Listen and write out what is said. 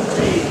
to be